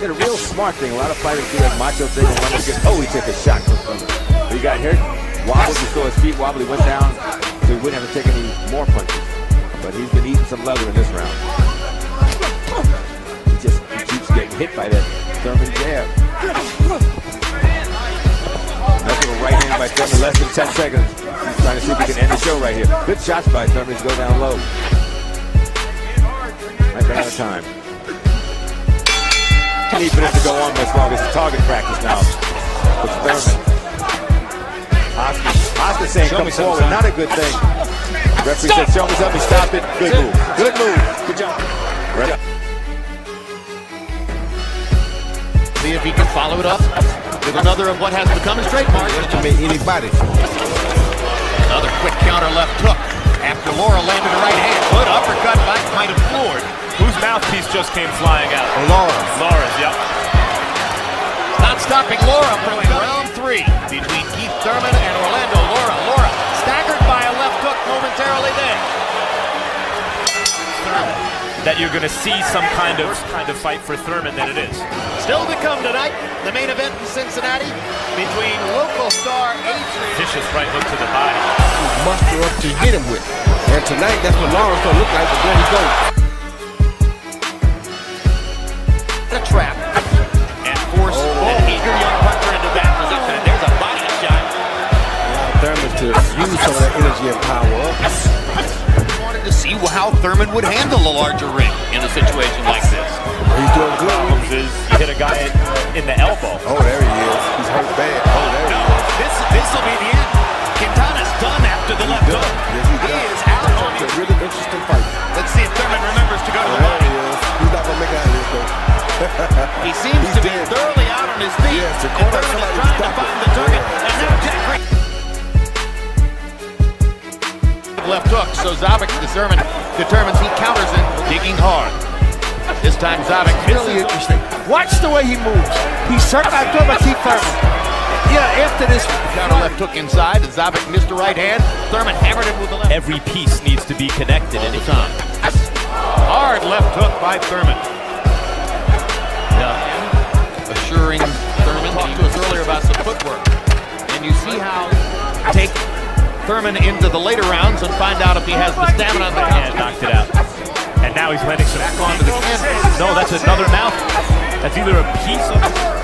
did a real smart thing. A lot of fighters do that macho thing and run against. Oh, he took a shot from. But he got hit, wobbled, you saw his feet wobble, he went down, so he wouldn't have to take any more punches. But he's been eating some leather in this round. He just he keeps getting hit by that Thurman jab. Nice little right hand by Thurman, less than 10 seconds. He's trying to see if he can end the show right here. Good shots by Thurman to go down low. Might run out of time. Need for this to go on as long as the target practice now with Thurman. Oscar, Oscar saying come forward, not a good thing. Referee said show me something, stop it. Good move. Good move. Good job. Ref- See if he can follow it up with another of what has become his trademark. To make anybody. Another quick counter left hook. After Lora landed a right hand. Good uppercut might, might have floored. Whose mouthpiece just came flying out? Lora. Not Lora from round three between Keith Thurman and Orlando Lora. Lora staggered by a left hook momentarily there. That you're going to see some kind of kind of fight for Thurman than it is. Still to come tonight, the main event in Cincinnati between local star Adrian. Vicious right hook to the body. Muster up to hit him with. And tonight, that's what Lawrence gonna look like, but there he goes. Eager young puncher into that position. And there's a body shot. Thurman to use some of that energy and power. Wanted to see how Thurman would handle a larger ring in a situation like this. He's doing good. Problems is you hit a guy in the elbow. Oh, there he is. He's hurt bad. Oh, there he No, is. this this will be the end. Quintana's done after the left hook. Yes, he He is out. It's a really interesting fight. Let's see if Thurman remembers to go to Oh, the there he is. He's not gonna make it out of this though. He seems He's to be dead. thoroughly out on his feet. Yes, the and corner, Thurman is somebody trying to stop it. find the target. And now Jack Green. Left hook, so Zaveck determine, determines he counters it, digging hard. This time Zaveck really misses. interesting. Watch the way he moves. He's circling out to him, Keith Thurman. Yeah, after this, Counter left hook inside. Zaveck missed a right hand. Thurman hammered him with the left. Every piece needs to be connected. All And the time. Hard left hook by Thurman. Yeah. Assuring Thurman, talked to us earlier about the footwork. And you see how take Thurman into the later rounds and find out if he has the stamina on the and hand. knocked it out. And now he's landing some Back onto the canvas. No, that's another mouth. That's either a piece of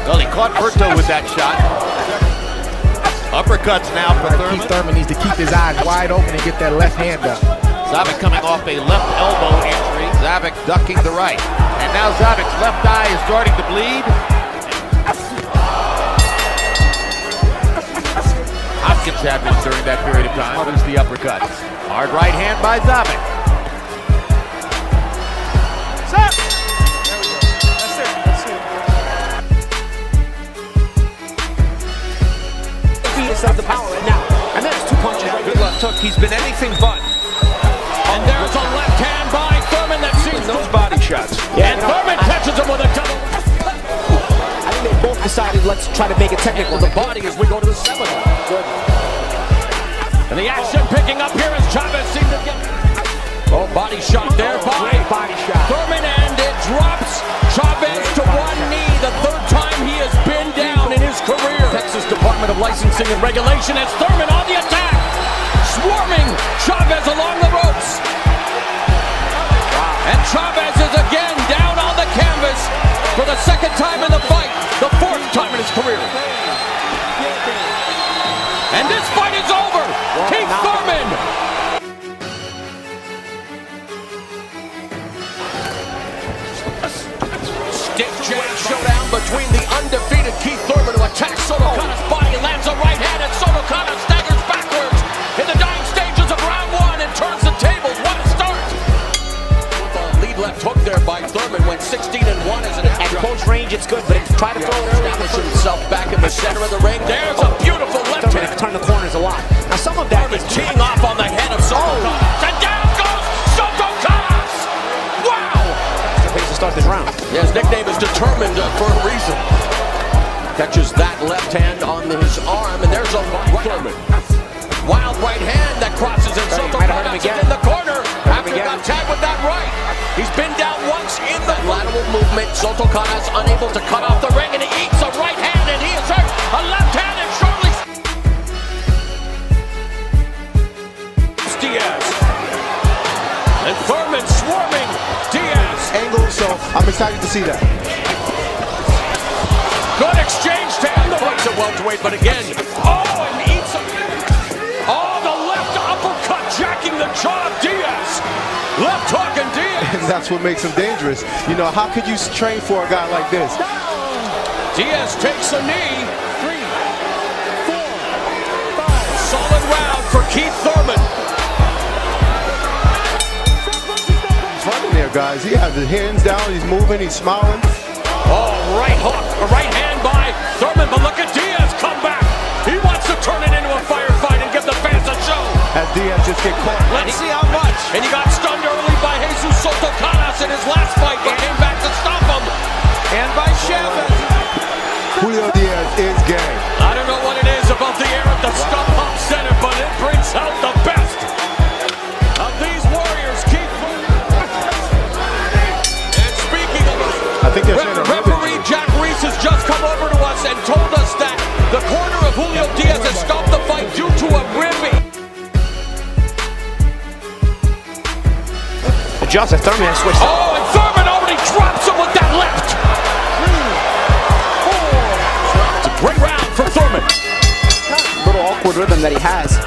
Well, he caught Berto with that shot. Uppercuts now for Keith Thurman. Thurman needs to keep his eyes wide open and get that left hand up. Zaveck coming off a left elbow injury. Zaveck ducking the right. And now Zaveck's left eye is starting to bleed. Hopkins happens during that period of time. What is the uppercut? Hard right hand by Zaveck. He has the power right now. And there's two punches. Good left hook. He's been anything but. And there's a left hand by Thurman that seems Those body shots. And Thurman catches him with a double. Decided let's try to make it technical. The body as we go to the. Good. And the action picking up here as Chaves seemed to get. Oh, body shot there by body shot. Thurman, and it drops Chaves to one knee. The third time he has been down in his career. Texas Department of Licensing and Regulation has Thurman on the attack, swarming Chaves along the ropes. And Chaves is again down on the canvas for the second time in the fight, time in his career. And this fight is over. Keith Thurman Stick jab showdown between the undefeated Keith Thurman who attacks Soto Karass body lands a right hand and Soto Karass staggers backwards in the dying stages of round one and turns the tables. What a start! With a lead left hook there by Thurman went 16 and 1 as an At close range, it's good, but try to throw it Establish himself back in the center of the ring. There's a beautiful left hand. turn the corners a lot. Now some of that Thurman is teeing off on the head of oh. Soto Karass. And down goes Soto Karass! Wow! the pace to start this round. Yeah, his nickname is determined for a reason. Catches that left hand on his arm, and there's a right Wild right hand that crosses. Right, Soto might have hurt him Karass again. in the corner after got tagged with that right. He's been lateral movement Soto Karass unable to cut off the ring, and he eats a right hand, and he is hurt. A left hand, and shortly. Diaz. And Thurman swarming Diaz. Angle, so I'm excited to see that. Good exchange to end the fight. at welterweight, but again, oh, and eats a... Oh, the left uppercut jacking the jaw of Diaz. Left hook and Diaz. And that's what makes him dangerous. You know, how could you train for a guy like this? Diaz takes a knee. Three, four, five. Solid round for Keith Thurman. He's running there, guys. He has his hands down. He's moving. He's smiling. Oh, right hook, a right hand by Thurman, but look at Diaz come back. He wants to turn it into a firefight and give the fans a show. As Diaz just get caught. Let's see how much. And he got stunned early by Jesus Soto Karass in his last fight, but came back to stop him. And by Chaves. Julio Diaz is game. I don't know what it is about the air at the Stump Hop Center, but it brings out the best of these warriors. Keith. And speaking of us, I think they're saying a Re- referee Jack Reiss has just come over to us and told us that the corner of Julio Diaz Joseph Thurman has switched. Oh, and Thurman already drops him with that left. It's a great round for Thurman. A little awkward rhythm that he has.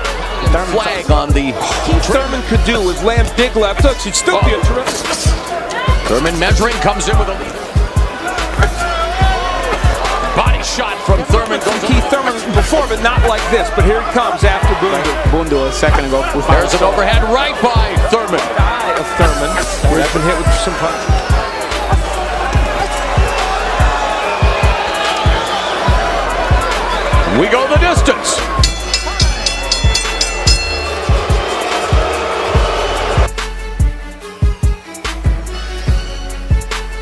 Thurman Flag on the Thurman could do is land big left hooks. He'd still be a oh. terrific. Thurman measuring comes in with a body shot from Thurman. Goes Keith Thurman before, but not like this. But here he comes after Bundu. Bundu a second ago. There's an overhead right by Thurman. Of Thurman, where he's been hit with some punches. We go the distance.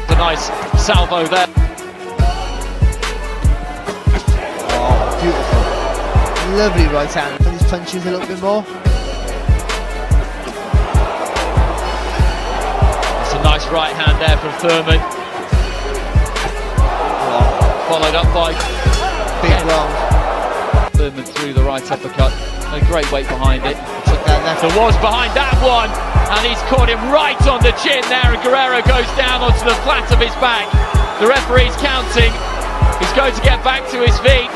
a nice salvo there. Lovely right hand. And his punches a little bit more. It's a nice right hand there from Thurman. Followed up by Big long. Thurman through the right uppercut. A great weight behind it. Took that left. There was behind that one, and he's caught him right on the chin there, and Guerrero goes down onto the flat of his back. The referee's counting. He's going to get back to his feet.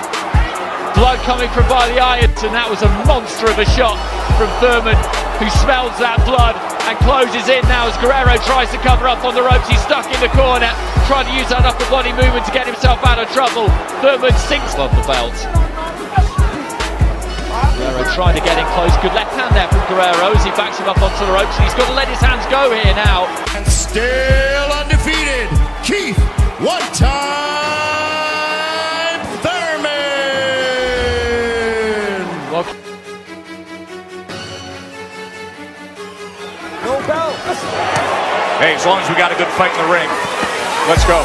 Blood coming from by the eye, and that was a monster of a shot from Thurman, who smells that blood and closes in now as Guerrero tries to cover up on the ropes. He's stuck in the corner, trying to use that upper body movement to get himself out of trouble. Thurman sinks above the belt. Guerrero trying to get in close. Good left hand there from Guerrero as he backs him up onto the ropes. He's got to let his hands go here now. And still undefeated, Keith, one time Hey, as long as we got a good fight in the ring, let's go.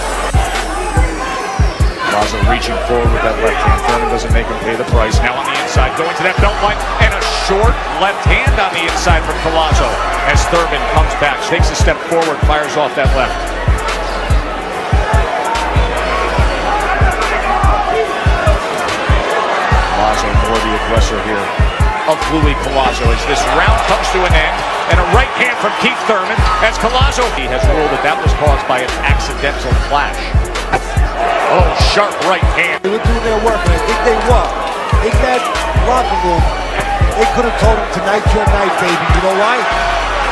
Lazo reaching forward with that left hand. Thurman doesn't make him pay the price. Now on the inside, going to that belt line, and a short left hand on the inside from Collazo as Thurman comes back, takes a step forward, fires off that left. Palazzo more the aggressor here of Luis Collazo as this round comes to an end. And a right hand from Keith Thurman as Collazo he has ruled that that was caused by an accidental clash. Oh, sharp right hand. They were doing their work, and I think they were. In that locker room, they could have told him tonight's your night, baby. You know why?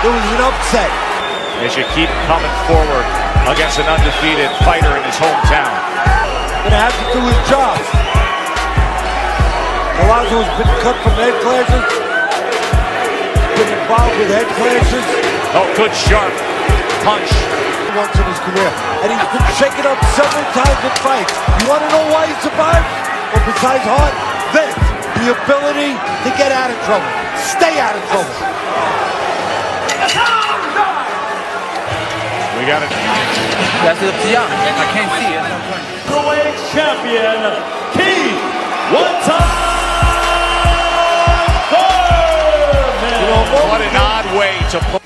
It was an upset. As you keep coming forward against an undefeated fighter in his hometown. Gonna have to do his job. Alonzo has been cut from head clashes. Been involved with head clashes Oh, good sharp punch. once in his career. And he's been shaken up several times in fights. You want to know why he survived? Well, besides heart, this. The ability to get out of trouble. Stay out of trouble. We got it. That's up to y'all. I can't see it. Heavyweight champion, Keith, one time What an odd way to put.